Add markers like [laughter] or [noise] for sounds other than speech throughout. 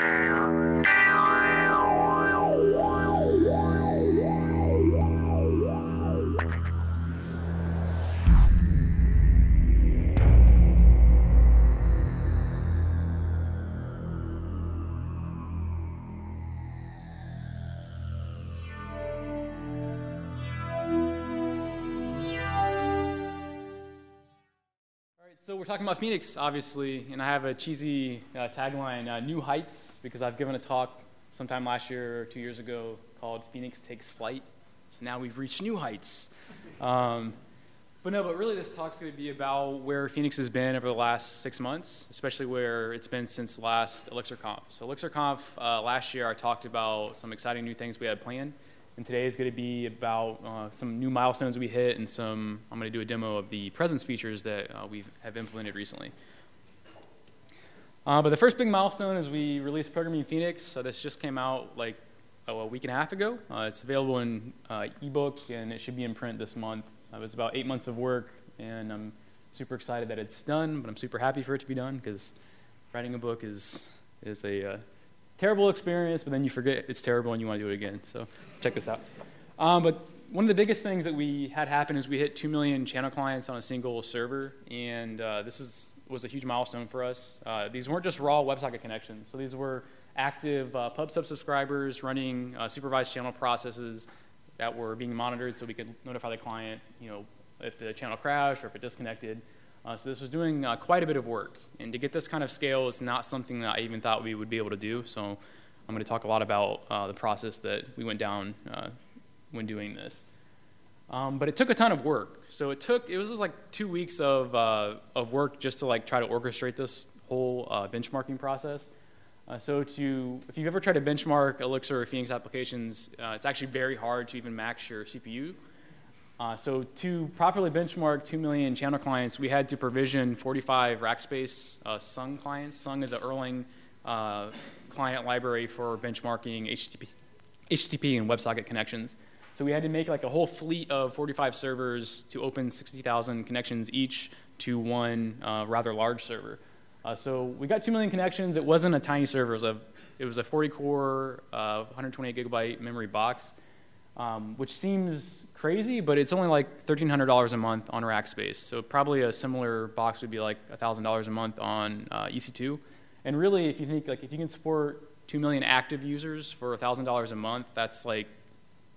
So we're talking about Phoenix, obviously, and I have a cheesy uh, tagline, uh, "New Heights," because I've given a talk sometime last year or two years ago called "Phoenix Takes Flight." So now we've reached new heights. Um, but no, but really, this talk's going to be about where Phoenix has been over the last six months, especially where it's been since last ElixirConf. So ElixirConf uh, last year, I talked about some exciting new things we had planned. And today is going to be about uh, some new milestones we hit and some, I'm going to do a demo of the presence features that uh, we have implemented recently. Uh, but the first big milestone is we released Programming Phoenix. So this just came out like oh, a week and a half ago. Uh, it's available in uh, ebook and it should be in print this month. it was about eight months of work and I'm super excited that it's done, but I'm super happy for it to be done because writing a book is, is a uh, terrible experience, but then you forget it's terrible and you want to do it again. So check this out. Um, but one of the biggest things that we had happen is we hit 2 million channel clients on a single server, and uh, this is, was a huge milestone for us. Uh, these weren't just raw WebSocket connections, so these were active uh, PubSub subscribers running uh, supervised channel processes that were being monitored so we could notify the client, you know, if the channel crashed or if it disconnected. Uh, so this was doing uh, quite a bit of work. And to get this kind of scale is not something that I even thought we would be able to do. So I'm going to talk a lot about uh, the process that we went down uh, when doing this. Um, but it took a ton of work. So it took, it was just like two weeks of, uh, of work just to like try to orchestrate this whole uh, benchmarking process. so to, if you've ever tried to benchmark Elixir or Phoenix applications, it's actually very hard to even max your CPU. Uh, so to properly benchmark 2 million channel clients, we had to provision 45 Rackspace uh, Tsung clients. Tsung is an Erlang uh, client library for benchmarking HTTP, HTTP and WebSocket connections. So we had to make like a whole fleet of 45 servers to open 60,000 connections each to one uh, rather large server. Uh, so we got 2 million connections. It wasn't a tiny server. It was a, it was a 40 core, 128 gigabyte memory box, um, which seems crazy, but it's only like $1,300 a month on Rackspace. So probably a similar box would be like $1,000 a month on uh, EC2. And really, if you think like if you can support 2 million active users for $1,000 a month, that's like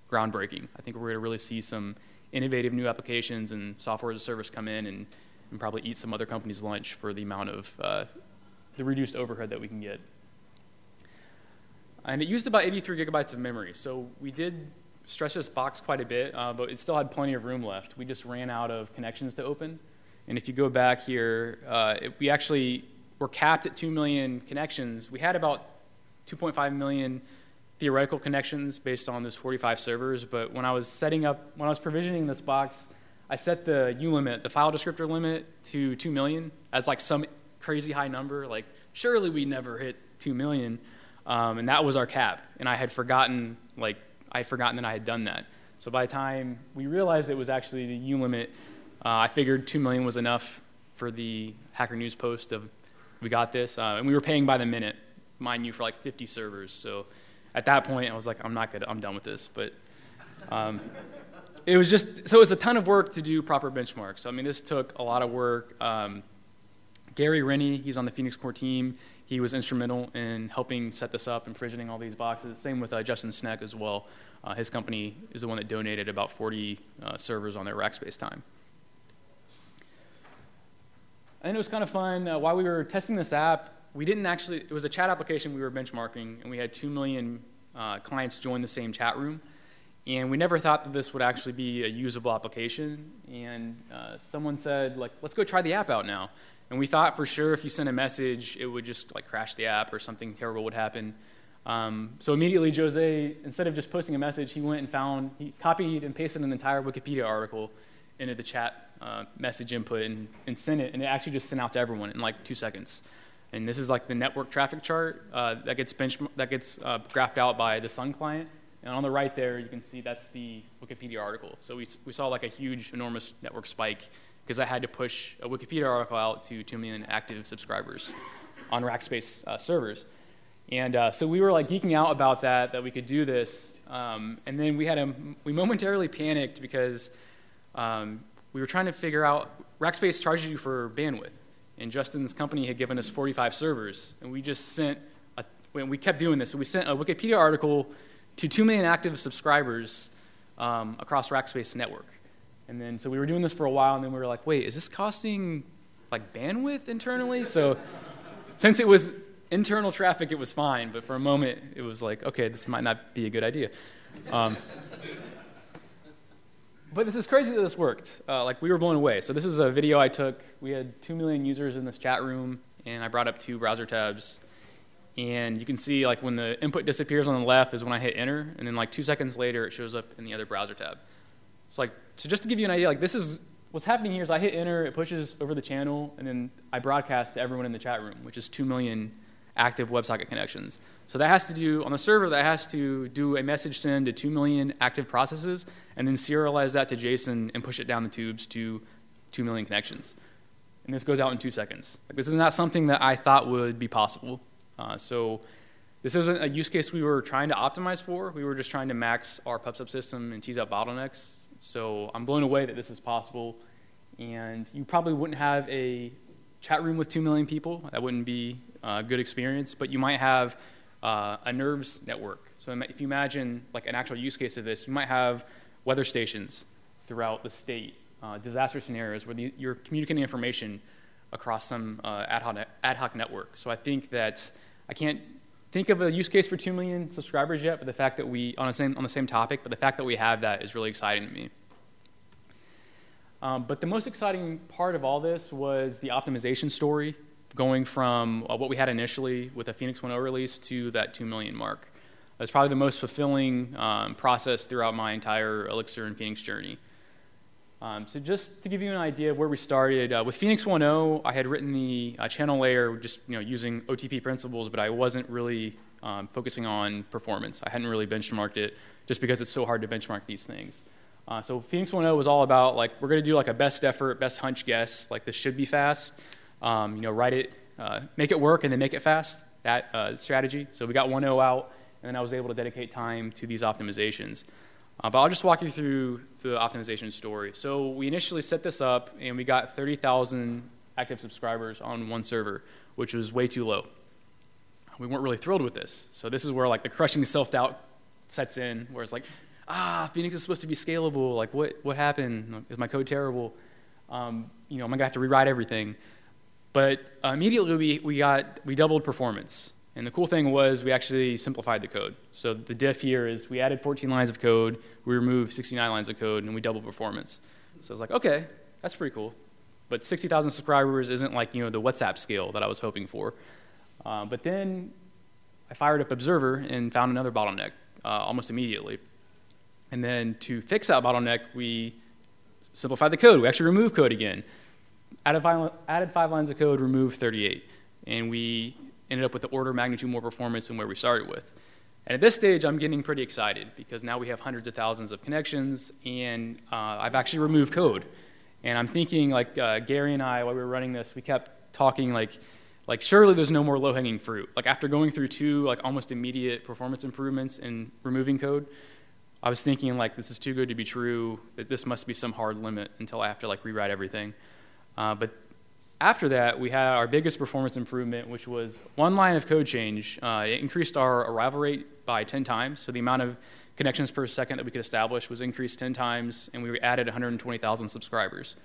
groundbreaking. I think we're going to really see some innovative new applications and software as a service come in and, and probably eat some other company's lunch for the amount of uh, the reduced overhead that we can get. And it used about 83 gigabytes of memory. So we did stretched this box quite a bit, uh, but it still had plenty of room left. We just ran out of connections to open. And if you go back here, uh, it, we actually were capped at 2 million connections. We had about 2.5 million theoretical connections based on those 45 servers, but when I was setting up, when I was provisioning this box, I set the ulimit, the file descriptor limit, to 2 million as like some crazy high number. Like, surely we never hit 2 million. Um, and that was our cap. And I had forgotten, like, I had forgotten that I had done that. So by the time we realized it was actually the ulimit, uh, I figured 2 million was enough for the Hacker News post of we got this. Uh, and we were paying by the minute, mind you, for like 50 servers. So at that point, I was like, I'm not good, I'm done with this. But um, it was just, so it was a ton of work to do proper benchmarks. So I mean, this took a lot of work. Um, Gary Rennie, he's on the Phoenix Core team. He was instrumental in helping set this up and provisioning all these boxes. Same with uh, Justin Schneck as well. Uh, his company is the one that donated about 40 uh, servers on their Rackspace time. And it was kind of fun. Uh, while we were testing this app, we didn't actually, it was a chat application we were benchmarking, and we had 2 million uh, clients join the same chat room. And we never thought that this would actually be a usable application. And uh, someone said, like, let's go try the app out now. And we thought for sure if you sent a message, it would just like crash the app or something terrible would happen. Um, so immediately, Jose, instead of just posting a message, he went and found, he copied and pasted an entire Wikipedia article into the chat uh, message input and, and sent it, and it actually just sent out to everyone in like two seconds. And this is like the network traffic chart uh, that gets bench that gets uh, graphed out by the Tsung client. And on the right there, you can see that's the Wikipedia article. So we, we saw like a huge, enormous network spike because I had to push a Wikipedia article out to 2 million active subscribers on Rackspace uh, servers. And uh, so we were like geeking out about that, that we could do this. Um, and then we had a, we momentarily panicked because um, we were trying to figure out, Rackspace charges you for bandwidth. And Justin's company had given us 45 servers. And we just sent, a, we kept doing this. So we sent a Wikipedia article to 2 million active subscribers um, across Rackspace network. And then, so we were doing this for a while, and then we were like, wait, is this costing like bandwidth internally? So since it was internal traffic, it was fine, but for a moment, it was like, okay, this might not be a good idea. Um, but this is crazy that this worked. Uh, like, we were blown away. So this is a video I took. We had 2 million users in this chat room, and I brought up two browser tabs. And you can see, like, when the input disappears on the left is when I hit enter, and then, like, two seconds later, it shows up in the other browser tab. So like, so just to give you an idea, like this is what's happening here is I hit enter, it pushes over the channel, and then I broadcast to everyone in the chat room, which is 2 million active WebSocket connections. So that has to do, on the server, that has to do a message send to 2 million active processes, and then serialize that to JSON and push it down the tubes to 2 million connections. And this goes out in two seconds. Like, this is not something that I thought would be possible. Uh, so this isn't a use case we were trying to optimize for. We were just trying to max our PubSub system and tease out bottlenecks. So I'm blown away that this is possible. And you probably wouldn't have a chat room with 2 million people. That wouldn't be a good experience. But you might have uh, a nerves network. So if you imagine like an actual use case of this, you might have weather stations throughout the state, uh, disaster scenarios where the, you're communicating information across some uh, ad, hoc ad hoc network. So I think that I can't think of a use case for 2 million subscribers yet, but the fact that we, on the same, on the same topic, but the fact that we have that is really exciting to me. Um, but the most exciting part of all this was the optimization story, going from uh, what we had initially with a Phoenix 1.0 release to that 2 million mark. It was probably the most fulfilling um, process throughout my entire Elixir and Phoenix journey. Um, so just to give you an idea of where we started, uh, with Phoenix 1.0, I had written the uh, channel layer just you know, using OTP principles, but I wasn't really um, focusing on performance. I hadn't really benchmarked it just because it's so hard to benchmark these things. Uh, so Phoenix 1.0 was all about like we're going to do like a best effort, best hunch guess. Like this should be fast. Um, you know, write it, uh, make it work, and then make it fast. That uh, strategy. So we got 1.0 out, and then I was able to dedicate time to these optimizations. Uh, but I'll just walk you through the optimization story. So we initially set this up, and we got 30,000 active subscribers on one server, which was way too low. We weren't really thrilled with this. So this is where like the crushing self-doubt sets in, where it's like, ah, Phoenix is supposed to be scalable. Like, what, what happened? Is my code terrible? Um, you know, am I gonna have to rewrite everything? But uh, immediately we, we got, we doubled performance. And the cool thing was we actually simplified the code. So the diff here is we added 14 lines of code, we removed 69 lines of code, and we doubled performance. So I was like, okay, that's pretty cool. But 60,000 subscribers isn't like you know the WhatsApp scale that I was hoping for. Uh, but then I fired up Observer and found another bottleneck uh, almost immediately. And then to fix that bottleneck, we simplified the code. We actually removed code again. Added five, added five lines of code, removed 38. And we ended up with the order of magnitude more performance than where we started with. And at this stage, I'm getting pretty excited because now we have hundreds of thousands of connections, and uh, I've actually removed code. And I'm thinking, like uh, Gary and I, while we were running this, we kept talking like, like surely there's no more low-hanging fruit. Like after going through two like almost immediate performance improvements and removing code, I was thinking like this is too good to be true. That this must be some hard limit until I have to like rewrite everything. Uh, but after that, we had our biggest performance improvement, which was one line of code change. Uh, it increased our arrival rate by 10 times. So the amount of connections per second that we could establish was increased 10 times, and we added 120,000 subscribers.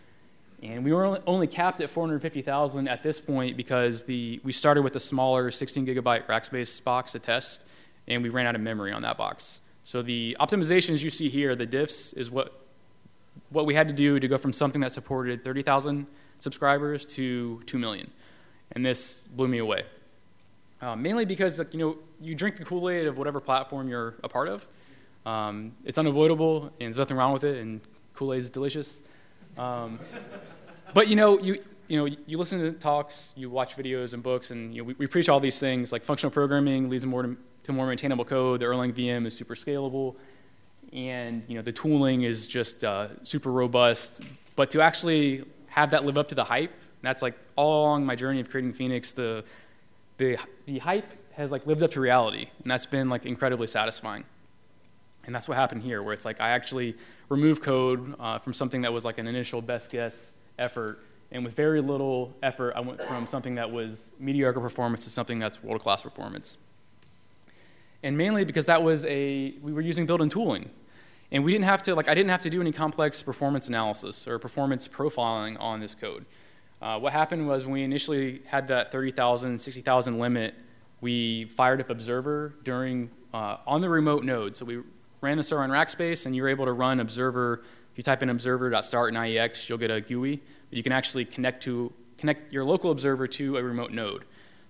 And we were only capped at 450,000 at this point because the, we started with a smaller 16 gigabyte Rackspace box to test, and we ran out of memory on that box. So the optimizations you see here, the diffs, is what, what we had to do to go from something that supported 30,000 subscribers to 2 million. And this blew me away. Uh, mainly because you know you drink the Kool-Aid of whatever platform you're a part of. Um, it's unavoidable, and there's nothing wrong with it, and Kool-Aid is delicious. Um, [laughs] but you know, you you know, you listen to talks, you watch videos and books, and you know, we, we preach all these things like functional programming leads more to, to more maintainable code. The Erlang VM is super scalable, and you know the tooling is just uh, super robust. But to actually have that live up to the hype. And that's like all along my journey of creating Phoenix, the, the, the hype has like lived up to reality, and that's been like incredibly satisfying. And that's what happened here, where it's like I actually removed code uh, from something that was like an initial best guess effort, and with very little effort, I went from something that was mediocre performance to something that's world class performance. And mainly because that was a we were using built-in tooling, and we didn't have to like I didn't have to do any complex performance analysis or performance profiling on this code. Uh, what happened was when we initially had that 30,000, 60,000 limit, we fired up Observer during uh, on the remote node. So we ran the server on Rackspace, and you were able to run Observer. If you type in observer.start in IEX, you'll get a GUI. You can actually connect to connect your local observer to a remote node.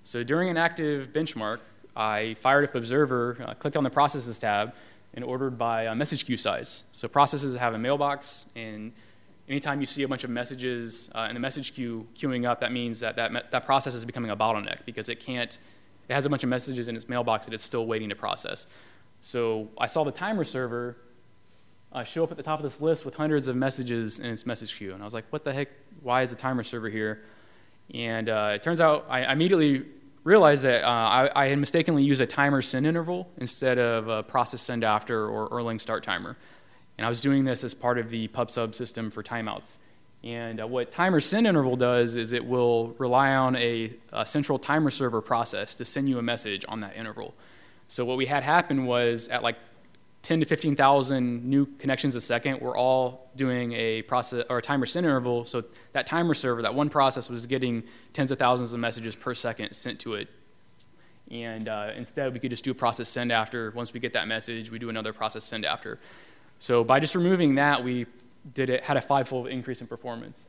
So during an active benchmark, I fired up Observer, uh, clicked on the Processes tab, and ordered by message queue size. So processes have a mailbox, and anytime you see a bunch of messages uh, in the message queue queuing up, that means that that, that process is becoming a bottleneck because it can't, it has a bunch of messages in its mailbox that it's still waiting to process. So I saw the timer server uh, show up at the top of this list with hundreds of messages in its message queue. And I was like, what the heck? Why is the timer server here? And uh, it turns out I immediately realized that uh, I, I, had mistakenly used a timer send interval instead of a process send after or Erlang start timer. And I was doing this as part of the PubSub system for timeouts. And uh, what timer send interval does is it will rely on a, a, central timer server process to send you a message on that interval. So what we had happen was at like 10 to 15,000 new connections a second, we're all doing a process or a timer send interval. So that timer server, that one process was getting tens of thousands of messages per second sent to it. And uh, instead, we could just do a process send after. Once we get that message, we do another process send after. So by just removing that, we did it, had a fivefold increase in performance.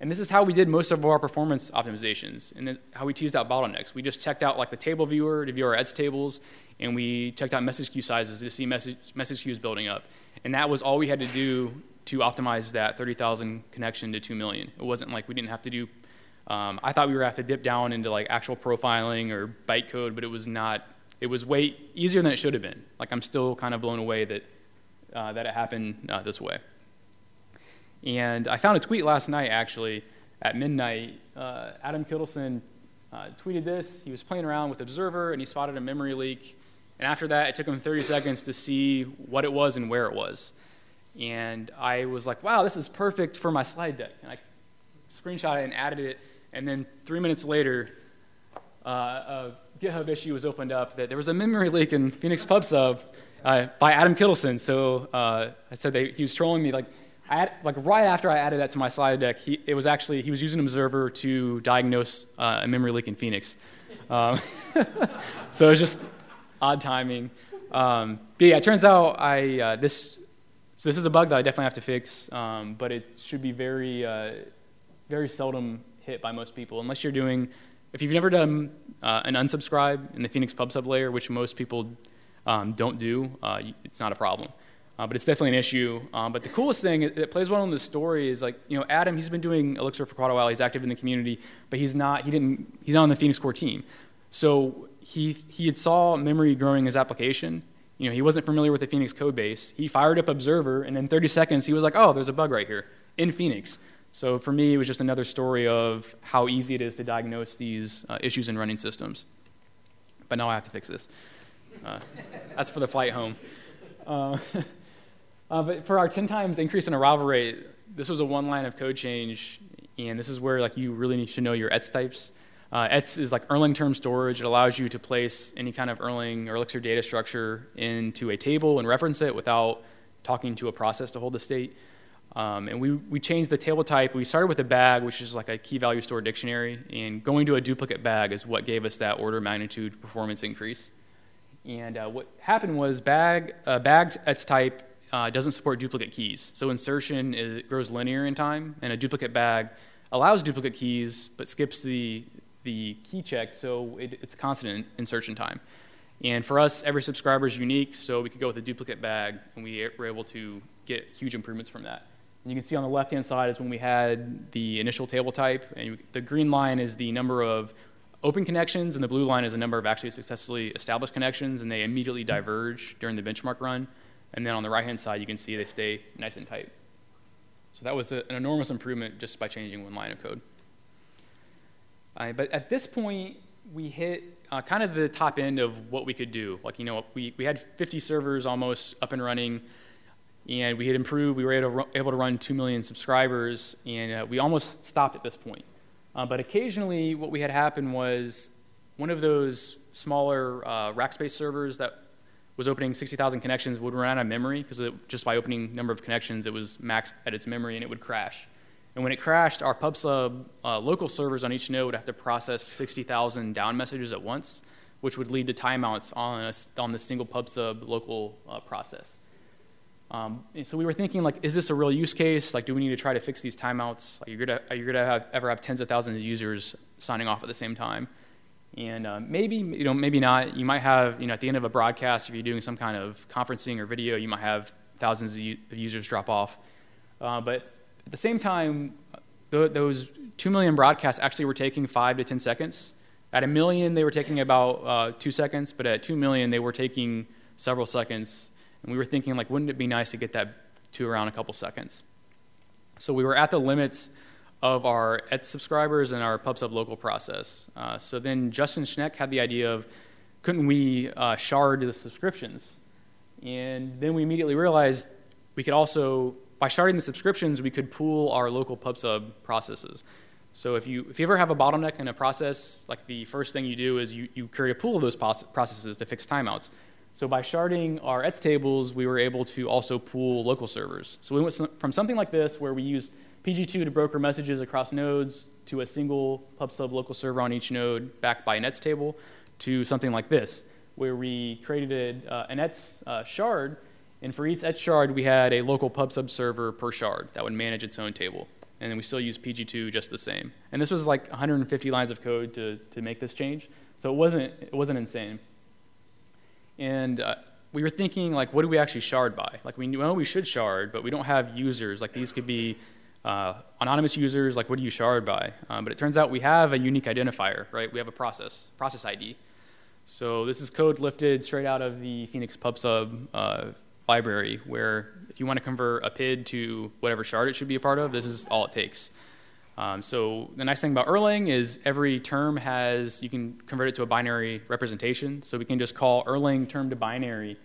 And this is how we did most of our performance optimizations, and how we teased out bottlenecks. We just checked out like the table viewer to view our ETS tables, and we checked out message queue sizes to see message, message queues building up. And that was all we had to do to optimize that 30,000 connection to 2 million. It wasn't like we didn't have to do, um, I thought we were have to dip down into like actual profiling or bytecode, but it was not, it was way easier than it should have been. Like I'm still kind of blown away that, uh, that it happened uh, this way. And I found a tweet last night, actually, at midnight. Uh, Adam Kittelson uh, tweeted this. He was playing around with Observer, and he spotted a memory leak. And after that, it took him 30 seconds to see what it was and where it was. And I was like, wow, this is perfect for my slide deck. And I screenshot it and added it. And then three minutes later, uh, a GitHub issue was opened up that there was a memory leak in Phoenix PubSub uh, by Adam Kittelson. So uh, I said he was trolling me. Like, Like right after I added that to my slide deck, he, it was actually he was using Observer to diagnose uh, a memory leak in Phoenix. Um, [laughs] so it was just odd timing. Um, but yeah, it turns out I uh, this so this is a bug that I definitely have to fix, um, but it should be very uh, very seldom hit by most people unless you're doing if you've never done uh, an unsubscribe in the Phoenix PubSub layer, which most people um, don't do, uh, it's not a problem. Uh, but it's definitely an issue. Um, but the coolest thing that plays well in the story is like, you know, Adam, he's been doing Elixir for quite a while. He's active in the community, but he's not, he didn't, he's not on the Phoenix core team. So he, he had saw memory growing his application. You know, he wasn't familiar with the Phoenix code base. He fired up Observer, and in 30 seconds, he was like, oh, there's a bug right here in Phoenix. So for me, it was just another story of how easy it is to diagnose these uh, issues in running systems. But now I have to fix this. Uh, that's for the flight home. [laughs] Uh, but for our 10 times increase in arrival rate, this was a one line of code change, and this is where like you really need to know your ETS types. Uh, ETS is like Erlang term storage. It allows you to place any kind of Erlang or Elixir data structure into a table and reference it without talking to a process to hold the state. Um, and we, we changed the table type. We started with a bag, which is like a key value store dictionary, and going to a duplicate bag is what gave us that order magnitude performance increase. And uh, what happened was bag, uh, bagged ETS type uh, doesn't support duplicate keys. So insertion is, grows linear in time, and a duplicate bag allows duplicate keys but skips the, the key check, so it, it's constant insertion time. And for us, every subscriber is unique, so we could go with a duplicate bag, and we were able to get huge improvements from that. And you can see on the left-hand side is when we had the initial table type, and the green line is the number of open connections, and the blue line is the number of actually successfully established connections, and they immediately diverge during the benchmark run. And then on the right-hand side, you can see they stay nice and tight. So that was a, an enormous improvement just by changing one line of code. Uh, but at this point, we hit uh, kind of the top end of what we could do. Like, you know, we, we had 50 servers almost up and running, and we had improved. We were able to, able to run 2 million subscribers, and uh, we almost stopped at this point. Uh, but occasionally, what we had happen was one of those smaller uh, Rackspace servers that was opening 60,000 connections would run out of memory because just by opening number of connections, it was maxed at its memory and it would crash. And when it crashed, our PubSub uh, local servers on each node would have to process 60,000 down messages at once, which would lead to timeouts on, a, on the single PubSub local uh, process. Um, so we were thinking, like, is this a real use case? Like, do we need to try to fix these timeouts? Like, are you gonna have, ever have tens of thousands of users signing off at the same time? And uh, maybe, you know, maybe not. You might have, you know, at the end of a broadcast, if you're doing some kind of conferencing or video, you might have thousands of, users drop off. Uh, but at the same time, th- those 2 million broadcasts actually were taking 5 to 10 seconds. At a million, they were taking about uh, 2 seconds, but at 2 million, they were taking several seconds. And we were thinking, like, wouldn't it be nice to get that to around a couple seconds? So we were at the limits of our ETS subscribers and our PubSub local process. Uh, so then Justin Schneck had the idea of, couldn't we uh, shard the subscriptions? And then we immediately realized we could also by sharding the subscriptions, we could pool our local PubSub processes. So if you, if you ever have a bottleneck in a process, like the first thing you do is you, you create a pool of those processes to fix timeouts. So by sharding our ETS tables, we were able to also pool local servers. So we went from something like this, where we used PG2 to broker messages across nodes, to a single PubSub local server on each node backed by an ETS table, to something like this, where we created uh, an ETS uh, shard and for each ETS shard, we had a local PubSub server per shard that would manage its own table. And then we still use PG2 just the same. And this was like 150 lines of code to, to make this change. So it wasn't, it wasn't insane. And uh, we were thinking, like, what do we actually shard by? Like, we know we should shard, but we don't have users. Like, these could be uh, anonymous users. Like, what do you shard by? Um, but it turns out we have a unique identifier, right? We have a process, process ID. So this is code lifted straight out of the Phoenix PubSub uh, library where if you want to convert a PID to whatever shard it should be a part of, this is all it takes. Um, so the nice thing about Erlang is every term has, you can convert it to a binary representation. So we can just call Erlang term to binary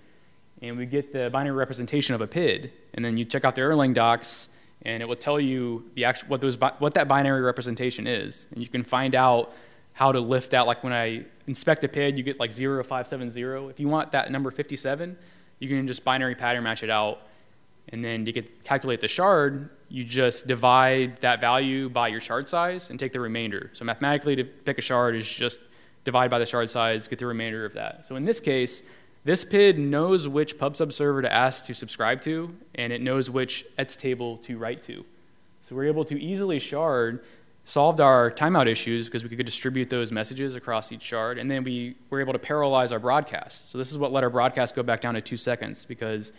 and we get the binary representation of a PID. And then you check out the Erlang docs and it will tell you the actual, what, those, what that binary representation is. And you can find out how to lift out, like when I inspect a PID, you get like 0570. If you want that number 57, you can just binary pattern match it out. And then to get, calculate the shard, you just divide that value by your shard size and take the remainder. So mathematically, to pick a shard is just divide by the shard size, get the remainder of that. So in this case, this PID knows which PubSub server to ask to subscribe to, and it knows which ETS table to write to. So we're able to easily shard solved our timeout issues because we could distribute those messages across each shard, and then we were able to parallelize our broadcast. So this is what let our broadcast go back down to two seconds because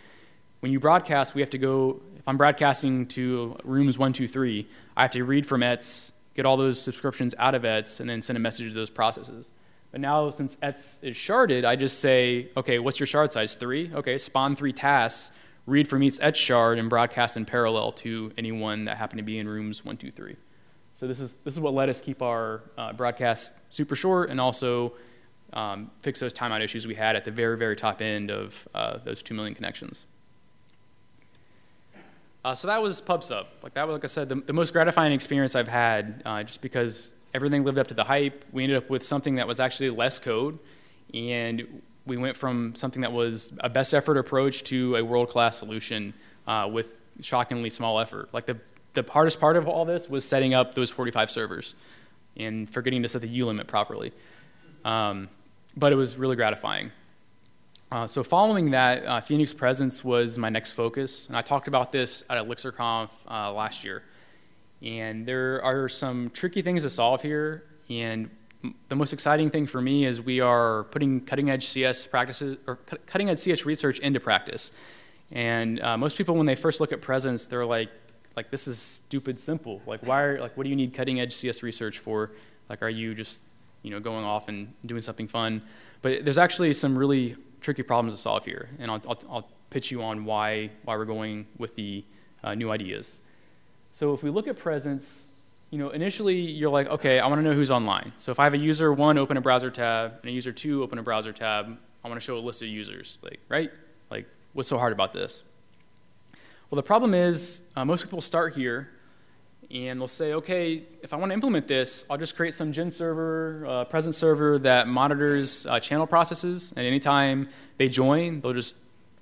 when you broadcast, we have to go. If I'm broadcasting to rooms one, two, three, I have to read from ETS, get all those subscriptions out of ETS, and then send a message to those processes. But now, since ETS is sharded, I just say, okay, what's your shard size? Three? Okay, spawn three tasks, read from each ETS shard, and broadcast in parallel to anyone that happened to be in rooms one, two, three. So this is, this is what let us keep our uh, broadcast super short and also um, fix those timeout issues we had at the very, very top end of uh, those 2 million connections. Uh, so that was PubSub. Like that was, like I said, the, the most gratifying experience I've had uh, just because everything lived up to the hype. We ended up with something that was actually less code and we went from something that was a best effort approach to a world-class solution uh, with shockingly small effort. Like the the hardest part of all this was setting up those 45 servers and forgetting to set the ulimit properly. Um, but it was really gratifying. Uh, so following that, uh, Phoenix Presence was my next focus, and I talked about this at ElixirConf uh, last year. And there are some tricky things to solve here, and the most exciting thing for me is we are putting cutting edge CS practices or cutting edge CS research into practice. And uh, most people, when they first look at Presence, they're like, like this is stupid simple. Like why are like what do you need cutting edge CS research for? Like are you just you know going off and doing something fun? But there's actually some really tricky problems to solve here, and I'll, I'll, I'll pitch you on why why we're going with the uh, new ideas. So if we look at presence, you know, initially you're like, okay, I want to know who's online. So if I have a user one open a browser tab and a user two open a browser tab, I want to show a list of users, like, right? Like, what's so hard about this? Well, the problem is uh, most people start here and they'll say, okay, if I want to implement this, I'll just create some gen server, uh, presence server that monitors uh, channel processes. And anytime they join, they'll just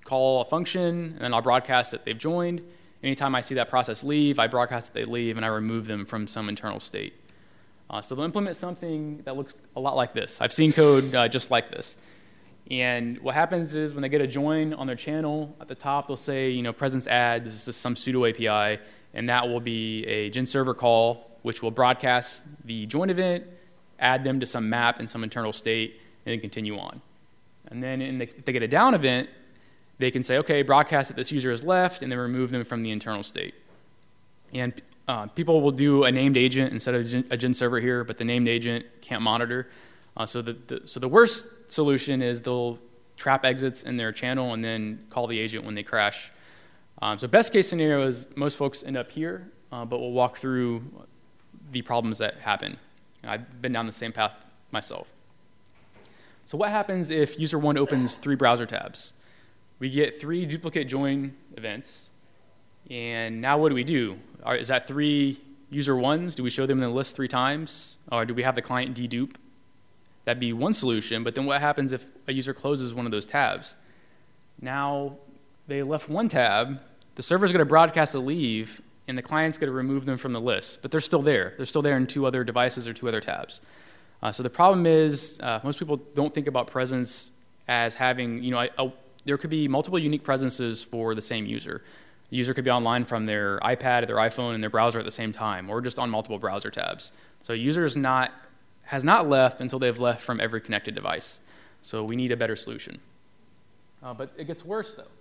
call a function, and then I'll broadcast that they've joined. Anytime I see that process leave, I broadcast that they leave, and I remove them from some internal state. Uh, so they'll implement something that looks a lot like this. I've seen code uh, just like this. And what happens is when they get a join on their channel, at the top they'll say, you know, presence add, this is some pseudo API, and that will be a gen server call, which will broadcast the join event, add them to some map in some internal state, and then continue on. And then the, if they get a down event, they can say, okay, broadcast that this user has left, and then remove them from the internal state. And uh, people will do a named agent instead of a gen server here, but the named agent can't monitor. Uh, so, the, the, so the worst solution is they'll trap exits in their channel and then call the agent when they crash. Um, so best case scenario is most folks end up here, uh, but we'll walk through the problems that happen. I've been down the same path myself. So what happens if user one opens three browser tabs? We get three duplicate join events. And now what do we do? Are, is that three user ones? Do we show them in the list three times? Or do we have the client dedupe? That'd be one solution, but then what happens if a user closes one of those tabs? Now they left one tab, the server's gonna broadcast a leave, and the client's gonna remove them from the list, but they're still there. They're still there in two other devices or two other tabs. Uh, so the problem is uh, most people don't think about presence as having, you know, a, a there could be multiple unique presences for the same user. The user could be online from their iPad, their iPhone, and their browser at the same time, or just on multiple browser tabs. So a user is not, has not left until they've left from every connected device. So we need a better solution. Uh, but it gets worse though,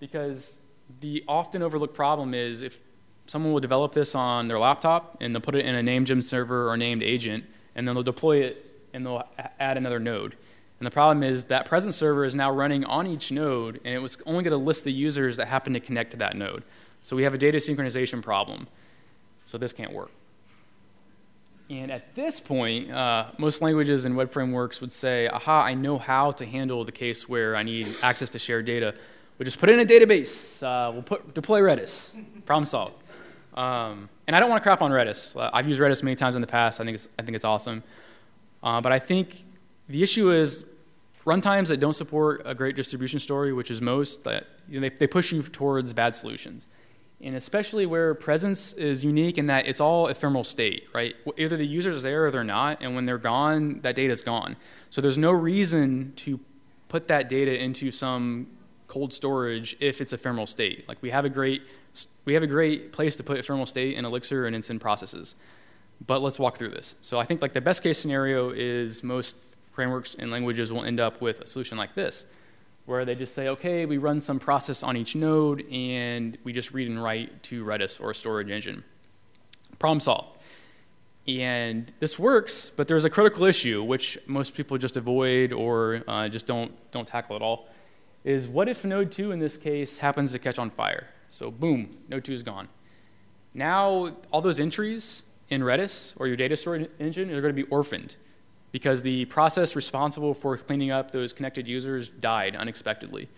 because the often overlooked problem is if someone will develop this on their laptop and they'll put it in a named gen server or named agent, and then they'll deploy it and they'll add another node. And the problem is that present server is now running on each node, and it was only going to list the users that happen to connect to that node. So we have a data synchronization problem. So this can't work. And at this point, uh, most languages and web frameworks would say, aha, I know how to handle the case where I need access to shared data. We'll just put it in a database. Uh, we'll put, deploy Redis. Problem solved. Um, and I don't want to crap on Redis. Uh, I've used Redis many times in the past. I think it's, I think it's awesome. Uh, but I think the issue is runtimes that don't support a great distribution story, which is most, that you know, they, they push you towards bad solutions. And especially where presence is unique in that it's all ephemeral state, right? Either the user's there or they're not, and when they're gone, that data is gone. So there's no reason to put that data into some cold storage if it's ephemeral state. Like we have a great we have a great place to put ephemeral state in Elixir and in processes. But let's walk through this. So I think like the best case scenario is most frameworks and languages will end up with a solution like this, where they just say, okay, we run some process on each node and we just read and write to Redis or a storage engine. Problem solved. And this works, but there's a critical issue, which most people just avoid or uh, just don't, don't tackle at all, is what if node 2 in this case happens to catch on fire? So boom, node 2 is gone. Now all those entries in Redis or your data storage engine are going to be orphaned because the process responsible for cleaning up those connected users died unexpectedly.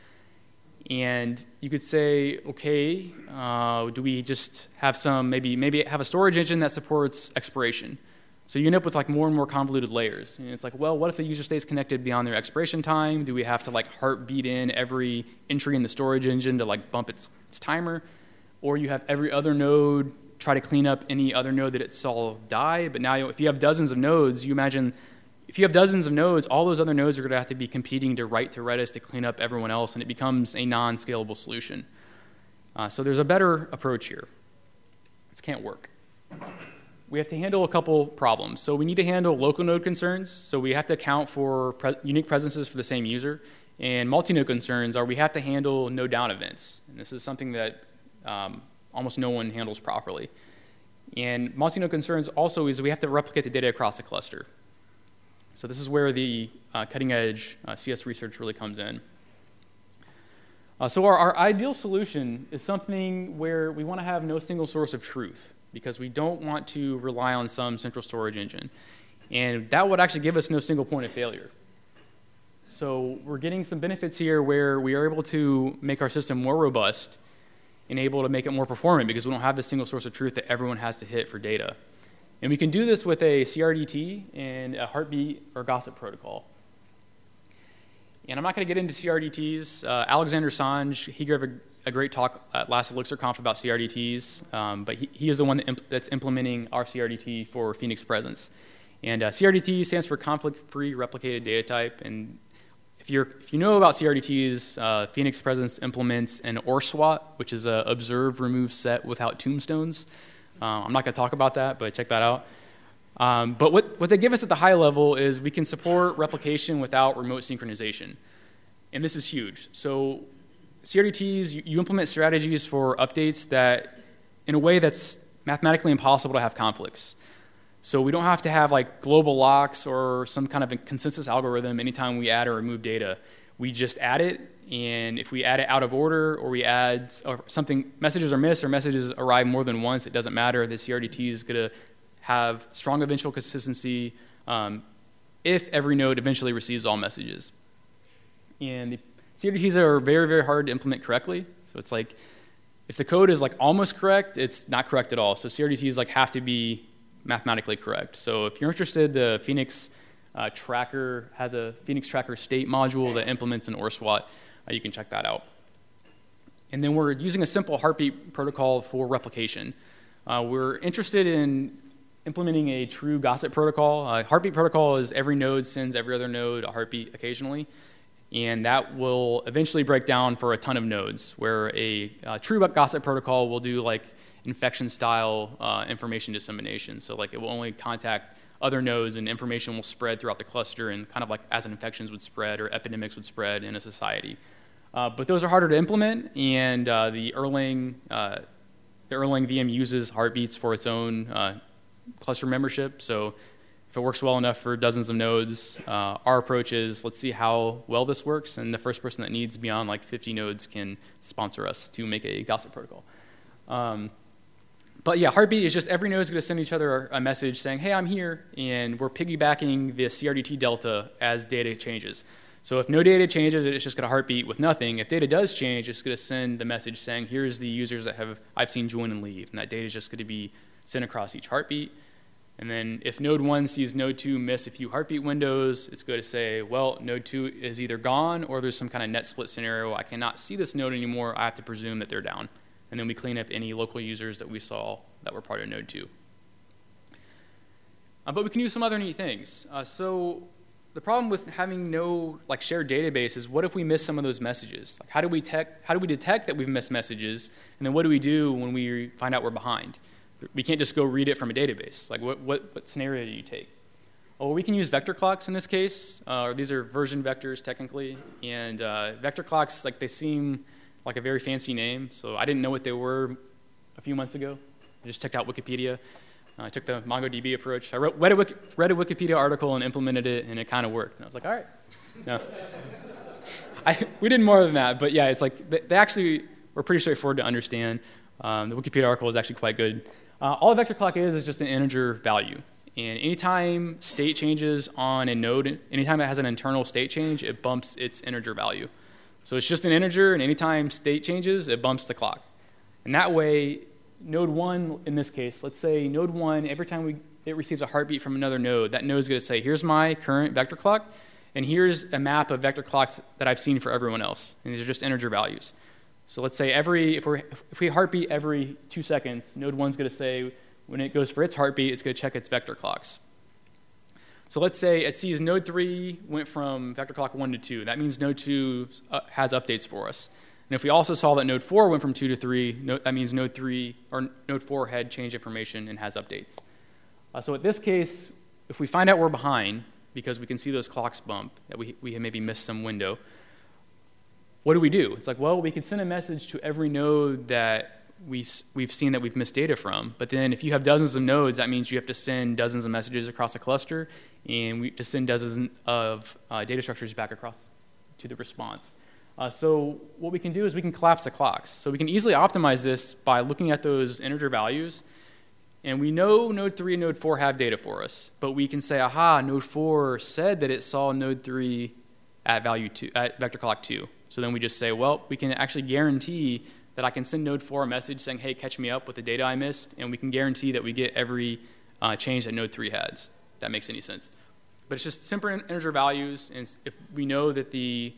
And you could say, okay, uh, do we just have some, maybe, maybe have a storage engine that supports expiration? So you end up with like more and more convoluted layers. And it's like, well, what if the user stays connected beyond their expiration time? Do we have to like heartbeat in every entry in the storage engine to like bump its, its timer? Or you have every other node try to clean up any other node that it saw die. But now if you have dozens of nodes, you imagine if you have dozens of nodes, all those other nodes are going to have to be competing to write to Redis to clean up everyone else, and it becomes a non scalable solution. Uh, so there's a better approach here. This can't work. We have to handle a couple problems. So we need to handle local node concerns. So we have to account for pre unique presences for the same user. And multi-node concerns are we have to handle node down events. And this is something that um, almost no one handles properly. And multi-node concerns also is we have to replicate the data across the cluster. So this is where the uh, cutting edge uh, CS research really comes in. Uh, so our, our ideal solution is something where we want to have no single source of truth because we don't want to rely on some central storage engine. And that would actually give us no single point of failure. So we're getting some benefits here where we are able to make our system more robust and able to make it more performant because we don't have this single source of truth that everyone has to hit for data. And we can do this with a CRDT and a heartbeat or gossip protocol. And I'm not going to get into CRDTs. Uh, Alexander Songe, he gave a, a, great talk at last ElixirConf about CRDTs, um, but he, he, is the one that imp that's implementing our CRDT for Phoenix Presence. And uh, CRDT stands for conflict-free replicated data type, and if, you're, if you know about CRDTs, uh, Phoenix Presence implements an ORSWAT, which is an observe, remove, set without tombstones. Uh, I'm not going to talk about that, but check that out. Um, but what, what they give us at the high level is we can support replication without remote synchronization. And this is huge. So CRDTs, you, you implement strategies for updates that, in a way that's mathematically impossible to have conflicts. So we don't have to have like global locks or some kind of a consensus algorithm anytime we add or remove data. We just add it, and if we add it out of order or we add something, messages are missed or messages arrive more than once, it doesn't matter. The CRDT is going to have strong eventual consistency um, if every node eventually receives all messages. And the CRDTs are very, very hard to implement correctly. So it's like if the code is like almost correct, it's not correct at all. So CRDTs like have to be mathematically correct. So if you're interested, the Phoenix uh, tracker has a Phoenix tracker state module that implements an ORSWAT. You can check that out. And then we're using a simple heartbeat protocol for replication. Uh, we're interested in implementing a true gossip protocol. Uh, heartbeat protocol is every node sends every other node a heartbeat occasionally. And that will eventually break down for a ton of nodes, where a uh, true gossip protocol will do like infection style uh, information dissemination. So like it will only contact other nodes and information will spread throughout the cluster and kind of like as infections would spread or epidemics would spread in a society. Uh, but those are harder to implement and uh, the Erlang, uh, the Erlang VM uses heartbeats for its own uh, cluster membership. So if it works well enough for dozens of nodes, uh, our approach is let's see how well this works and the first person that needs beyond like 50 nodes can sponsor us to make a gossip protocol. Um, but yeah, Heartbeat is just every node is going to send each other a message saying, hey, I'm here, and we're piggybacking the CRDT delta as data changes. So if no data changes, it's just going to heartbeat with nothing. If data does change, it's going to send the message saying, here's the users that have I've seen join and leave. And that data is just going to be sent across each heartbeat. And then if node 1 sees node 2 miss a few heartbeat windows, it's going to say, well, node 2 is either gone or there's some kind of net split scenario. I cannot see this node anymore. I have to presume that they're down and then we clean up any local users that we saw that were part of Node 2. Uh, but we can use some other neat things. Uh, so the problem with having no like shared database is what if we miss some of those messages? Like how do we tech, how do we detect that we've missed messages, and then what do we do when we find out we're behind? We can't just go read it from a database. Like what, what, what scenario do you take? Well, we can use vector clocks in this case, uh, or these are version vectors technically, and uh, vector clocks like they seem like a very fancy name. So I didn't know what they were a few months ago. I just checked out Wikipedia. I took the MongoDB approach. I wrote, read, a read, a Wikipedia article and implemented it, and it kind of worked. And I was like, all right. No. [laughs] I, we did more than that, but yeah, it's like they, they actually were pretty straightforward to understand. Um, the Wikipedia article is actually quite good. Uh, all a vector clock is is just an integer value. And anytime state changes on a node, anytime it has an internal state change, it bumps its integer value. So it's just an integer, and anytime state changes, it bumps the clock. And that way, node 1 in this case, let's say node 1, every time we, it receives a heartbeat from another node, that node is going to say, here's my current vector clock, and here's a map of vector clocks that I've seen for everyone else. And these are just integer values. So let's say every, if, we if we heartbeat every two seconds, node 1 is going to say, when it goes for its heartbeat, it's going to check its vector clocks. So let's say it sees node 3 went from vector clock 1 to 2. That means node 2 uh, has updates for us. And if we also saw that node 4 went from 2 to 3, no, that means node 3 or node 4 had changed information and has updates. Uh, so in this case, if we find out we're behind because we can see those clocks bump, that we, we maybe missed some window, what do we do? It's like, well, we can send a message to every node that we, we've seen that we've missed data from. But then if you have dozens of nodes, that means you have to send dozens of messages across a cluster, and we to send dozens of uh, data structures back across to the response. Uh, so what we can do is we can collapse the clocks. So we can easily optimize this by looking at those integer values And we know Node 3 and Node 4 have data for us, but we can say, aha, Node 4 said that it saw Node 3 at value two, at vector clock 2. So then we just say, well, we can actually guarantee that I can send Node 4 a message saying, hey, catch me up with the data I missed, and we can guarantee that we get every uh, change that Node 3 has. That makes any sense. But it's just simple integer values, and if we know that the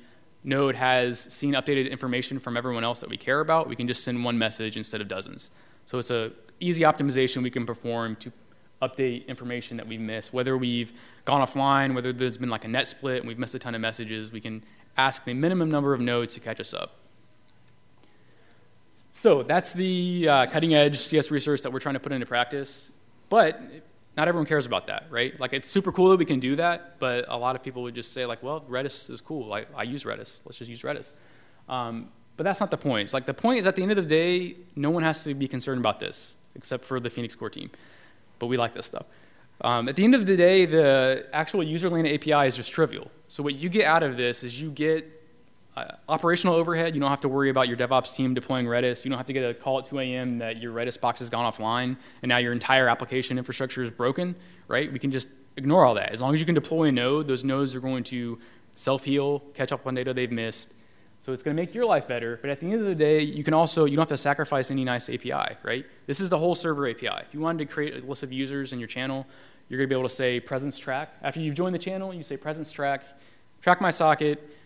node has seen updated information from everyone else that we care about, we can just send one message instead of dozens. So it's a easy optimization we can perform to update information that we've missed. Whether we've gone offline, whether there's been like a net split and we've missed a ton of messages, we can ask the minimum number of nodes to catch us up. So that's the uh, cutting edge CS research that we're trying to put into practice. But not everyone cares about that, right? Like it's super cool that we can do that, but a lot of people would just say like, well, Redis is cool. I, I use Redis. Let's just use Redis. Um, but that's not the point. It's like the point is at the end of the day, no one has to be concerned about this except for the Phoenix core team. But we like this stuff. Um, at the end of the day, the actual user land API is just trivial. So what you get out of this is you get uh, operational overhead. You don't have to worry about your DevOps team deploying Redis. You don't have to get a call at 2 a.m. that your Redis box has gone offline and now your entire application infrastructure is broken, right? We can just ignore all that. As long as you can deploy a node, those nodes are going to self-heal, catch up on data they've missed. So it's going to make your life better, but at the end of the day, you can also, you don't have to sacrifice any nice API, right? This is the whole server API. If you wanted to create a list of users in your channel, you're going to be able to say presence track. After you've joined the channel, you say presence track, track my socket,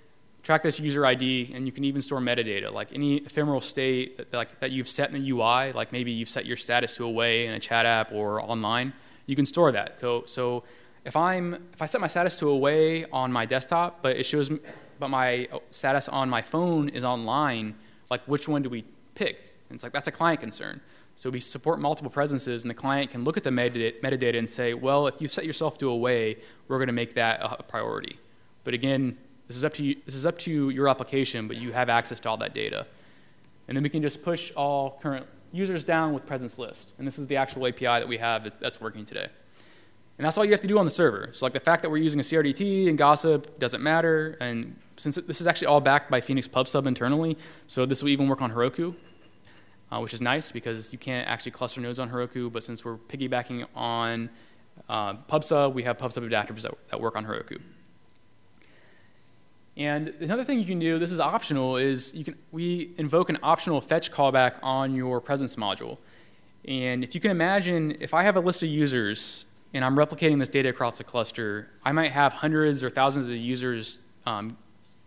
track this user ID, and you can even store metadata, like any ephemeral state that, like, that you've set in the UI, like maybe you've set your status to away in a chat app or online, you can store that. So, so if, I'm, if I set my status to away on my desktop, but it shows but my oh, status on my phone is online, like which one do we pick? And it's like that's a client concern. So we support multiple presences, and the client can look at the metadata and say, well, if you set yourself to away, we're going to make that a priority. But again, this is up to you, this is up to your application, but you have access to all that data. And then we can just push all current users down with presence list. And this is the actual API that we have that's working today. And that's all you have to do on the server. So like the fact that we're using a CRDT and Gossip doesn't matter. And since this is actually all backed by Phoenix PubSub internally, so this will even work on Heroku, uh, which is nice because you can't actually cluster nodes on Heroku. But since we're piggybacking on uh, PubSub, we have PubSub adapters that, that work on Heroku. And another thing you can do, this is optional, is you can, we invoke an optional fetch callback on your presence module. And if you can imagine, if I have a list of users and I'm replicating this data across a cluster, I might have hundreds or thousands of users um,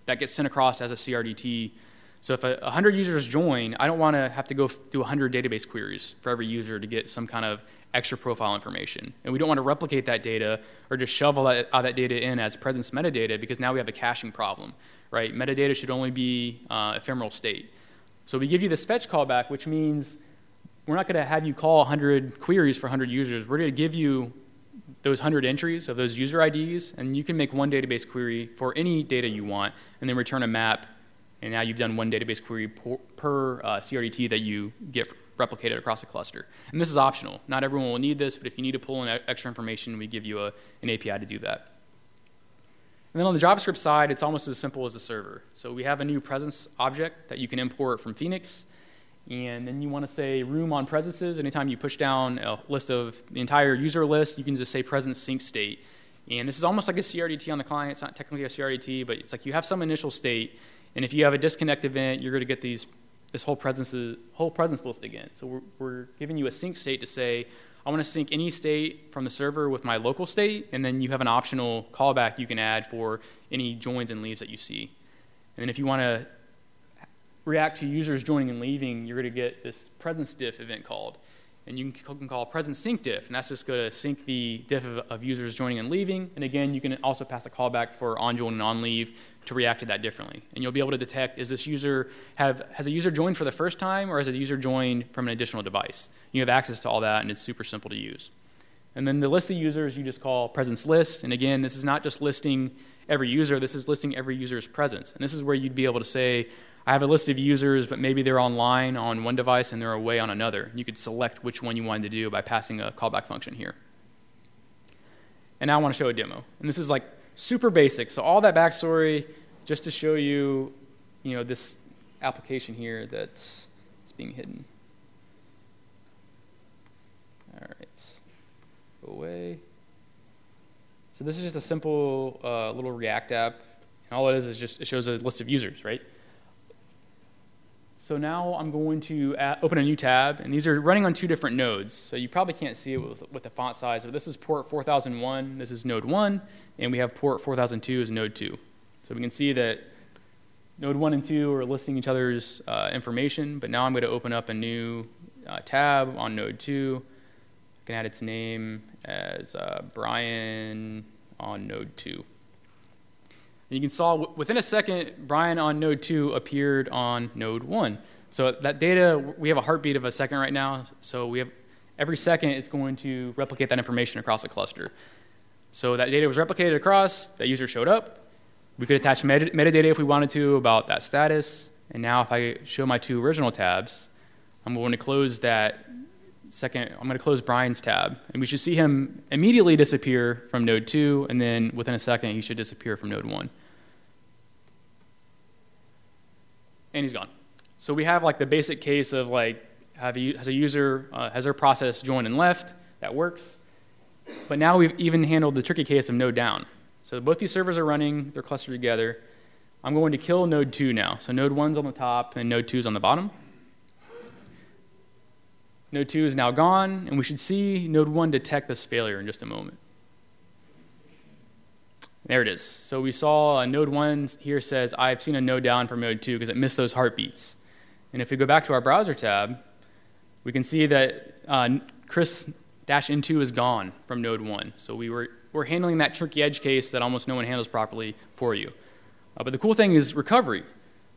that get sent across as a CRDT. So if a 100 users join, I don't want to have to go do 100 database queries for every user to get some kind of extra profile information. And we don't want to replicate that data or just shove all that, all that data in as presence metadata because now we have a caching problem, right? Metadata should only be uh, ephemeral state. So we give you this fetch callback, which means we're not going to have you call 100 queries for 100 users. We're going to give you those 100 entries of those user IDs, and you can make one database query for any data you want, and then return a map, and now you've done one database query per, per uh, CRDT that you get replicated across a cluster. And this is optional. Not everyone will need this, but if you need to pull in extra information, we give you a, an API to do that. And then on the JavaScript side, it's almost as simple as a server. So we have a new presence object that you can import from Phoenix. And then you want to say room on presences. Anytime you push down a list of the entire user list, you can just say presence sync state. And this is almost like a CRDT on the client. It's not technically a CRDT, but it's like you have some initial state. And if you have a disconnect event, you're going to get these, this whole presence, whole presence list again. So we're, we're giving you a sync state to say, I want to sync any state from the server with my local state. And then you have an optional callback you can add for any joins and leaves that you see. And then if you want to react to users joining and leaving, you're going to get this presence diff event called. And you can call presence sync diff, and that's just going to sync the diff of, of, users joining and leaving. And again, you can also pass a callback for on join and on leave to react to that differently. And you'll be able to detect is this user have has a user joined for the first time or has a user joined from an additional device. You have access to all that, and it's super simple to use. And then the list of users you just call presence list. And again, this is not just listing every user. This is listing every user's presence. And this is where you'd be able to say, I have a list of users, but maybe they're online on one device and they're away on another. You could select which one you wanted to do by passing a callback function here. And now I want to show a demo. And this is like super basic. So all that backstory just to show you, you know, this application here that's it's being hidden. All right, go away. So this is just a simple uh, little React app. And all it is is just it shows a list of users, right? So now I'm going to add, open a new tab, and these are running on two different nodes. So you probably can't see it with, with the font size, but this is port 4001, this is node 1, and we have port 4002 as node 2. So we can see that node 1 and 2 are listing each other's uh, information, but now I'm going to open up a new uh, tab on node 2. I can add its name as uh, Brian on node 2. And you can saw within a second, Brian on node 2 appeared on node 1. So that data, we have a heartbeat of a second right now. So we have every second, it's going to replicate that information across a cluster. So that data was replicated across, that user showed up. We could attach meta metadata if we wanted to about that status. And now if I show my two original tabs, I'm going to close that second, I'm going to close Brian's tab. And we should see him immediately disappear from node 2, and then within a second, he should disappear from node 1. And he's gone. So we have like the basic case of like, have a, has a user, uh, has their process joined and left, that works. But now we've even handled the tricky case of node down. So both these servers are running, they're clustered together. I'm going to kill node 2 now. So node 1's on the top and node 2's on the bottom. Node 2 is now gone, and we should see node 1 detect this failure in just a moment. There it is. So we saw a node 1 here says, I've seen a node down from node 2 because it missed those heartbeats. And if we go back to our browser tab, we can see that uh, Chris-N2 is gone from node 1. So we were, we're handling that tricky edge case that almost no one handles properly for you. Uh, but the cool thing is recovery.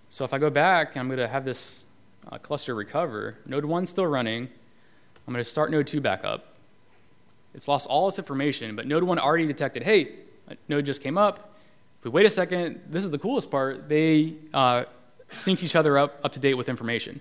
So if I go back, I'm going to have this uh, cluster recover. Node 1 still running. I'm going to start node 2 back up. It's lost all its information, but node 1 already detected, hey, a node just came up. If we wait a second, this is the coolest part, they uh, synced each other up, up to date with information.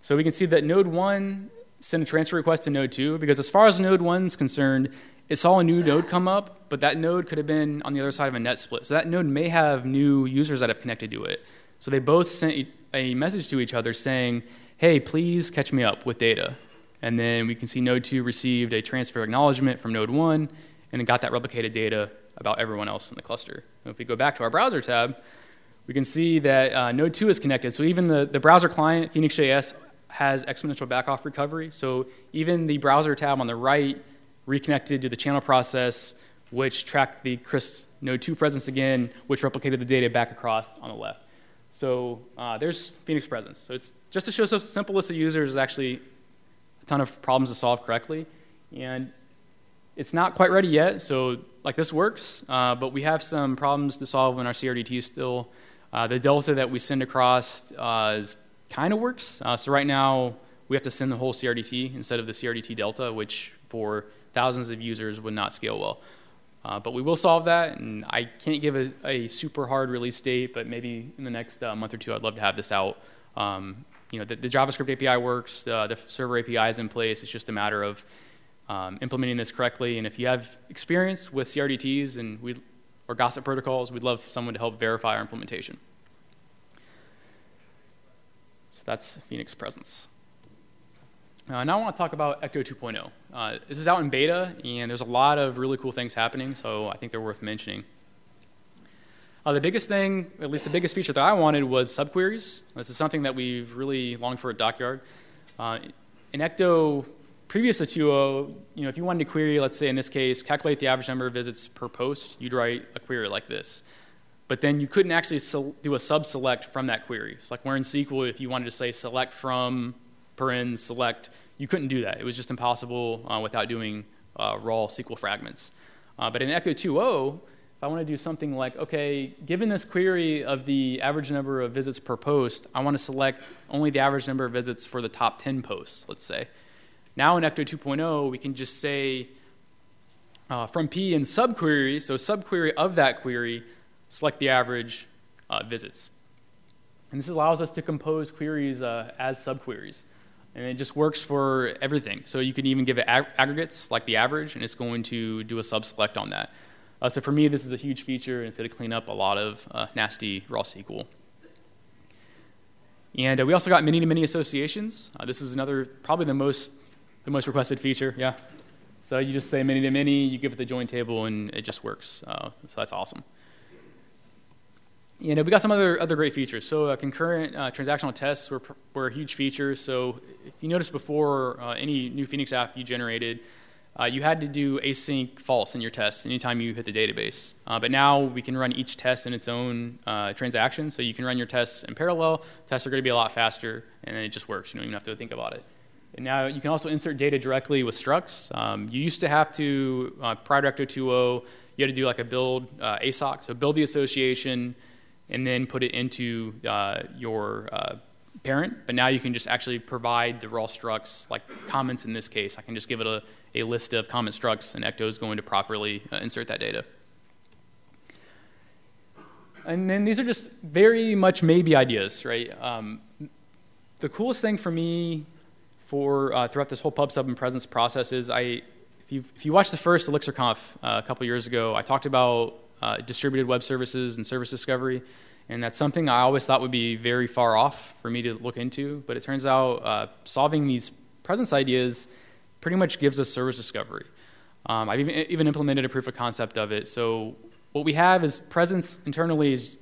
So we can see that node 1 sent a transfer request to node 2, because as far as node 1 is concerned, it saw a new node come up, but that node could have been on the other side of a net split. So that node may have new users that have connected to it. So they both sent a message to each other saying, hey, please catch me up with data. And then we can see node 2 received a transfer acknowledgement from node 1 and then got that replicated data about everyone else in the cluster. And if we go back to our browser tab, we can see that uh, node 2 is connected. So even the, the browser client, Phoenix.js, has exponential backoff recovery. So even the browser tab on the right reconnected to the channel process, which tracked the Chris node 2 presence again, which replicated the data back across on the left. So uh, there's Phoenix presence. So it's just to show so of users is actually ton of problems to solve correctly. And it's not quite ready yet, so like this works, uh, but we have some problems to solve in our CRDT still. Uh, the delta that we send across uh, kind of works. Uh, so right now, we have to send the whole CRDT instead of the CRDT delta, which for thousands of users would not scale well. Uh, but we will solve that, and I can't give a, a, super hard release date, but maybe in the next uh, month or two, I'd love to have this out. Um, you know, the, the, JavaScript API works, the, the server API is in place. It's just a matter of um, implementing this correctly. And if you have experience with CRDTs and we, or gossip protocols, we'd love someone to help verify our implementation. So that's Phoenix presence. Uh, now I want to talk about Ecto 2.0. Uh, this is out in beta, and there's a lot of really cool things happening, so I think they're worth mentioning. Uh, the biggest thing, at least the biggest feature that I wanted was subqueries. This is something that we've really longed for at Dockyard. Uh, in Ecto, previous to 2.0, you know, if you wanted to query, let's say in this case, calculate the average number of visits per post, you'd write a query like this. But then you couldn't actually do a sub-select from that query. It's like we're in SQL, if you wanted to say select from, paren, select, you couldn't do that. It was just impossible uh, without doing uh, raw SQL fragments. Uh, but in Ecto 2.0, if I want to do something like, okay, given this query of the average number of visits per post, I want to select only the average number of visits for the top 10 posts, let's say. Now in Ecto 2.0, we can just say uh, from P in subquery, so subquery of that query, select the average uh, visits. And this allows us to compose queries uh, as subqueries. And it just works for everything. So you can even give it ag aggregates like the average, and it's going to do a subselect on that. Uh, so for me, this is a huge feature, and it's going to clean up a lot of uh, nasty raw SQL. And uh, we also got many-to-many associations. Uh, this is another, probably the most the most requested feature, yeah. So you just say many to many, you give it the join table, and it just works. Uh, so that's awesome. You know, we got some other other great features. So uh, concurrent uh, transactional tests were, were a huge feature. So if you noticed before, uh, any new Phoenix app you generated, uh, you had to do async false in your tests anytime you hit the database. Uh, but now we can run each test in its own uh, transaction. So you can run your tests in parallel. Tests are going to be a lot faster, and then it just works. You don't even have to think about it. And now you can also insert data directly with structs. Um, you used to have to, uh, prior to Ecto 2.0, you had to do like a build uh, assoc, so build the association and then put it into uh, your uh, parent. But now you can just actually provide the raw structs, like comments in this case. I can just give it a, a list of comment structs, and Ecto is going to properly uh, insert that data. And then these are just very much maybe ideas, right? Um, the coolest thing for me for uh, throughout this whole PubSub and presence process is I, if you if you watched the first ElixirConf uh, a couple years ago, I talked about uh, distributed web services and service discovery, and that's something I always thought would be very far off for me to look into. But it turns out uh, solving these presence ideas pretty much gives us service discovery. Um, I've even, even implemented a proof of concept of it. So what we have is presence internally is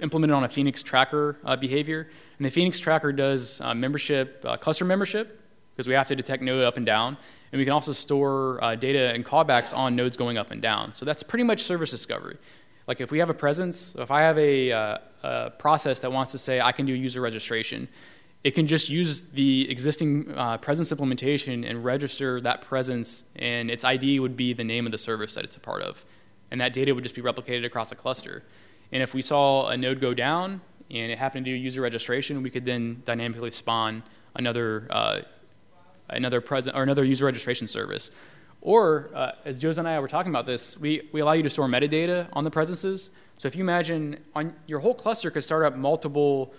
implemented on a Phoenix tracker uh, behavior, and the Phoenix tracker does uh, membership, cluster membership, because we have to detect node up and down. And we can also store uh, data and callbacks on nodes going up and down. So that's pretty much service discovery. Like if we have a presence, if I have a, uh, a process that wants to say I can do user registration, it can just use the existing uh, presence implementation and register that presence, and its ID would be the name of the service that it's a part of. And that data would just be replicated across a cluster. And if we saw a node go down and it happened to do user registration, we could then dynamically spawn another uh, another present or another user registration service. Or, uh, as Jose and I were talking about this, we, we allow you to store metadata on the presences. So if you imagine on your whole cluster could start up multiple,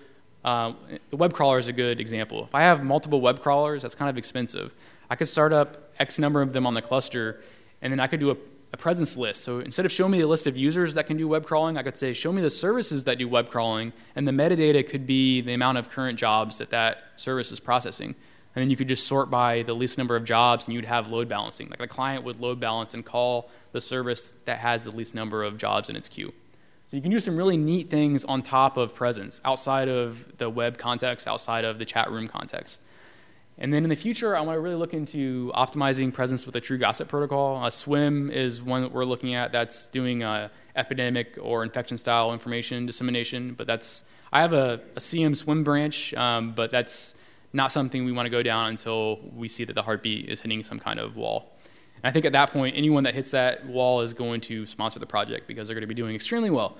uh, the web crawler is a good example. If I have multiple web crawlers, that's kind of expensive. I could start up X number of them on the cluster, and then I could do a, a presence list. So instead of showing me a list of users that can do web crawling, I could say, show me the services that do web crawling, and the metadata could be the amount of current jobs that that service is processing and then you could just sort by the least number of jobs and you'd have load balancing. Like the client would load balance and call the service that has the least number of jobs in its queue. So you can do some really neat things on top of presence, outside of the web context, outside of the chat room context. And then in the future, I want to really look into optimizing presence with a true gossip protocol. Uh, SWIM is one that we're looking at that's doing uh, epidemic or infection style information dissemination. But that's I have a, a CM SWIM branch, um, but that's not something we want to go down until we see that the heartbeat is hitting some kind of wall. And I think at that point, anyone that hits that wall is going to sponsor the project because they're going to be doing extremely well.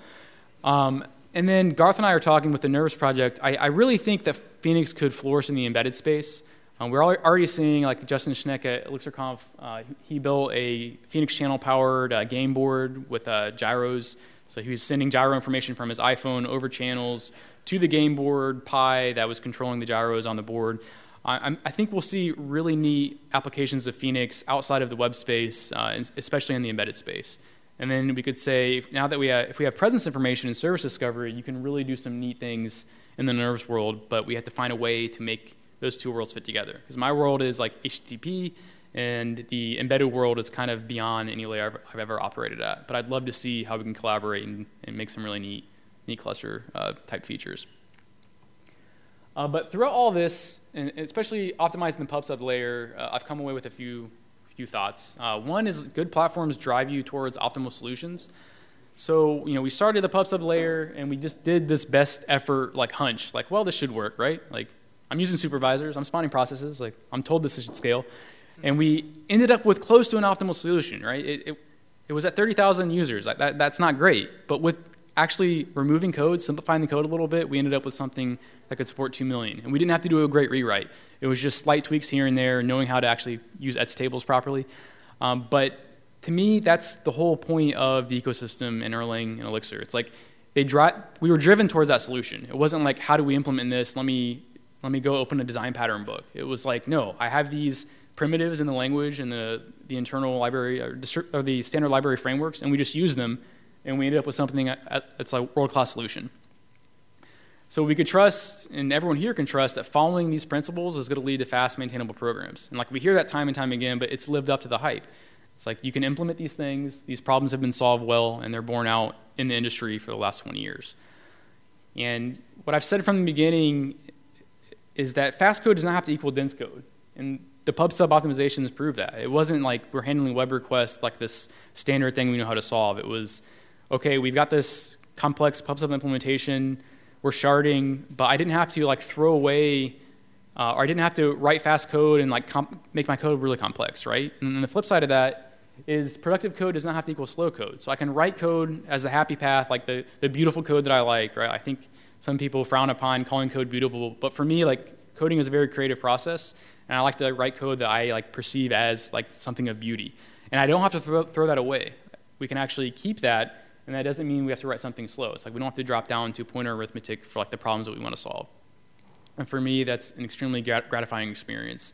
Um, and then Garth and I are talking with the Nerves project. I, I really think that Phoenix could flourish in the embedded space. Um, we're already seeing, like Justin Schneck at ElixirConf, uh, he built a Phoenix channel powered uh, game board with uh, gyros. So he was sending gyro information from his iPhone over channels to the game board Pi that was controlling the gyros on the board. I, I, think we'll see really neat applications of Phoenix outside of the web space, uh, especially in the embedded space. And then we could say, now that we have, if we have presence information and service discovery, you can really do some neat things in the nerves world, but we have to find a way to make those two worlds fit together. Because my world is like HTTP, and the embedded world is kind of beyond any layer I've, I've ever operated at. But I'd love to see how we can collaborate and, and make some really neat neat cluster uh, type features. Uh, but throughout all this, and especially optimizing the PubSub layer, uh, I've come away with a few, few thoughts. Uh, one is good platforms drive you towards optimal solutions. So, you know, we started the PubSub layer and we just did this best effort like hunch, like, well, this should work, right? Like, I'm using supervisors, I'm spawning processes, like, I'm told this should scale. And we ended up with close to an optimal solution, right? It, it, it was at 30,000 users. Like that, that's not great. But with actually removing code, simplifying the code a little bit, we ended up with something that could support 2 million. And we didn't have to do a great rewrite. It was just slight tweaks here and there, knowing how to actually use ETS tables properly. Um, but to me, that's the whole point of the ecosystem in Erlang and Elixir. It's like they dri- we were driven towards that solution. It wasn't like, how do we implement this? Let me, let me go open a design pattern book. It was like, no, I have these primitives in the language and the, the internal library or, or the standard library frameworks, and we just use them and we ended up with something that's a world-class solution. So we could trust, and everyone here can trust, that following these principles is going to lead to fast, maintainable programs. And like we hear that time and time again, but it's lived up to the hype. It's like you can implement these things, these problems have been solved well, and they're borne out in the industry for the last 20 years. And what I've said from the beginning is that fast code does not have to equal dense code. And the pub sub optimizations prove that. It wasn't like we're handling web requests like this standard thing we know how to solve. It was, okay, we've got this complex pub sub implementation, we're sharding, but I didn't have to like throw away, uh, or I didn't have to write fast code and like make my code really complex, right? And then the flip side of that is productive code does not have to equal slow code. So I can write code as a happy path, like the, the beautiful code that I like, right? I think some people frown upon calling code beautiful, but for me, like coding is a very creative process, and I like to write code that I like perceive as like something of beauty. And I don't have to throw, throw that away. We can actually keep that, and that doesn't mean we have to write something slow. It's like we don't have to drop down to pointer arithmetic for like the problems that we want to solve. And for me, that's an extremely gratifying experience.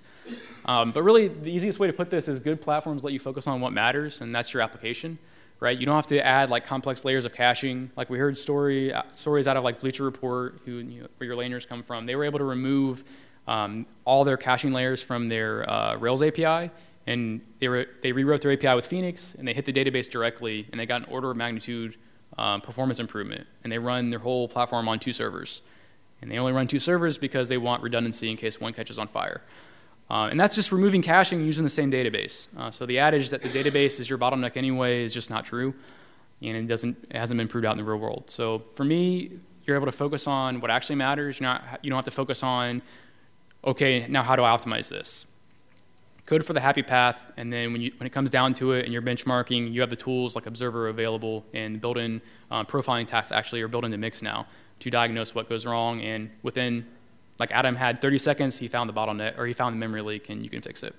Um, but really, the easiest way to put this is good platforms let you focus on what matters, and that's your application, right? You don't have to add like complex layers of caching. Like we heard story uh, stories out of like Bleacher Report, who you know, where your laners come from. They were able to remove um, all their caching layers from their uh, Rails API, and they, were, they rewrote their API with Phoenix, and they hit the database directly, and they got an order of magnitude um, performance improvement. And they run their whole platform on two servers. And they only run two servers because they want redundancy in case one catches on fire. Uh, and that's just removing caching using the same database. Uh, so the adage that the database is your bottleneck anyway is just not true, and it doesn't it hasn't been proved out in the real world. So for me, you're able to focus on what actually matters. You're not you don't have to focus on, okay, now how do I optimize this? Code for the happy path, and then when you when it comes down to it and you're benchmarking, you have the tools like Observer available and built-in um, profiling tasks actually are built into Mix now to diagnose what goes wrong, and within like Adam had 30 seconds, he found the bottleneck or he found the memory leak and you can fix it.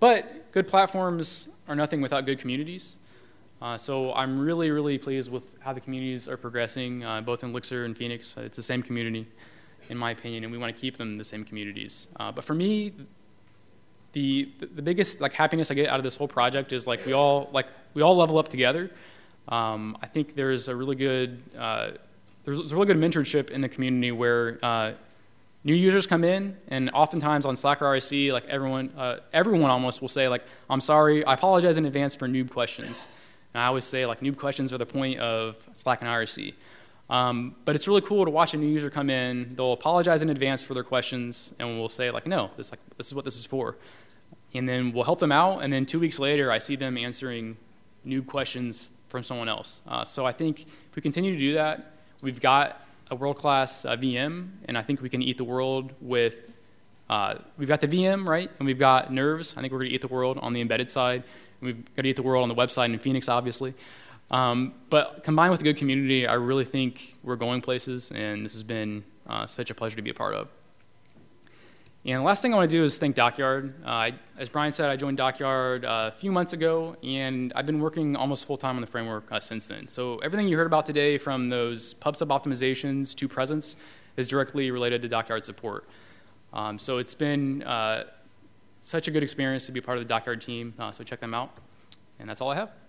But good platforms are nothing without good communities. Uh, so I'm really, really pleased with how the communities are progressing, uh, both in Elixir and Phoenix. It's the same community, in my opinion, and we want to keep them the same communities. Uh, but for me, the the biggest like happiness I get out of this whole project is like we all like we all level up together. Um, I think there's a really good uh, there's, a really good mentorship in the community where uh, new users come in, and oftentimes on Slack or like everyone, uh, everyone almost will say like, "I'm sorry, I apologize in advance for noob questions." And I always say like, noob questions are the point of Slack and RSC. Um, but it's really cool to watch a new user come in. They'll apologize in advance for their questions, and we'll say like, "No, this like this is what this is for," and then we'll help them out. And then two weeks later, I see them answering new questions from someone else. Uh, so I think if we continue to do that, We've got a world-class uh, VM, and I think we can eat the world with. Uh, we've got the VM, right, and we've got nerves. I think we're going to eat the world on the embedded side. And we've got to eat the world on the website in Phoenix, obviously. Um, but combined with a good community, I really think we're going places, and this has been uh, such a pleasure to be a part of. And the last thing I want to do is thank Dockyard. Uh, I, as Brian said, I joined Dockyard uh, a few months ago, and I've been working almost full time on the framework uh, since then. So everything you heard about today, from those pub sub optimizations to presence, is directly related to Dockyard support. Um, so it's been uh, such a good experience to be part of the Dockyard team. Uh, so check them out, and that's all I have.